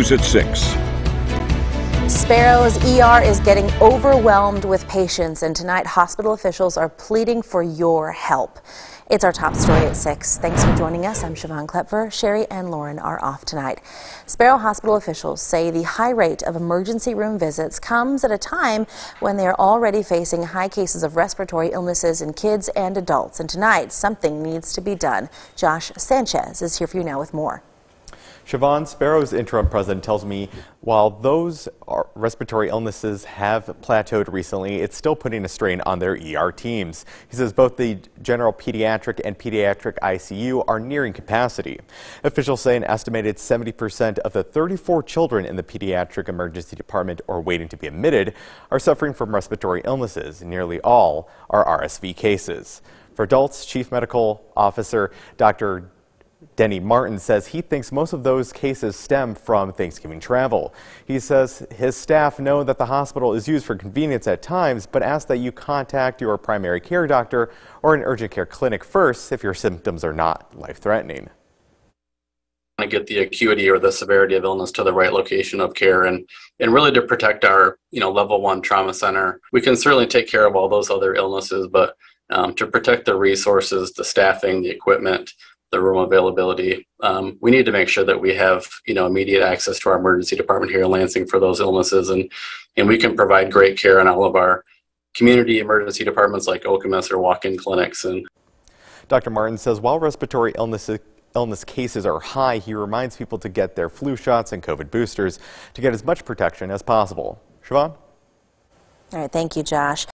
News at 6. Sparrow's ER is getting overwhelmed with patients, and tonight hospital officials are pleading for your help. It's our top story at 6. Thanks for joining us. I'm Siobhan Klepfer. Sherry and Lauren are off tonight. Sparrow Hospital officials say the high rate of emergency room visits comes at a time when they are already facing high cases of respiratory illnesses in kids and adults. And tonight, something needs to be done. Josh Sanchez is here for you now with more. Siobhan Sparrow's interim president tells me while those respiratory illnesses have plateaued recently, it's still putting a strain on their ER teams. He says both the general pediatric and pediatric ICU are nearing capacity. Officials say an estimated 70% of the 34 children in the pediatric emergency department or waiting to be admitted are suffering from respiratory illnesses. Nearly all are RSV cases. For adults, Chief Medical Officer Dr. Denny Martin says he thinks most of those cases stem from Thanksgiving travel. He says his staff know that the hospital is used for convenience at times, but asks that you contact your primary care doctor or an urgent care clinic first if your symptoms are not life-threatening to get the acuity or the severity of illness to the right location of care and and really to protect our you know level one trauma center we can certainly take care of all those other illnesses but um, to protect the resources the staffing the equipment the room availability. Um, we need to make sure that we have, you know, immediate access to our emergency department here in Lansing for those illnesses, and and we can provide great care in all of our community emergency departments like Okemos or walk-in clinics. And Dr. Martin says while respiratory illnesses illness cases are high, he reminds people to get their flu shots and COVID boosters to get as much protection as possible. Siobhan? All right, thank you, Josh.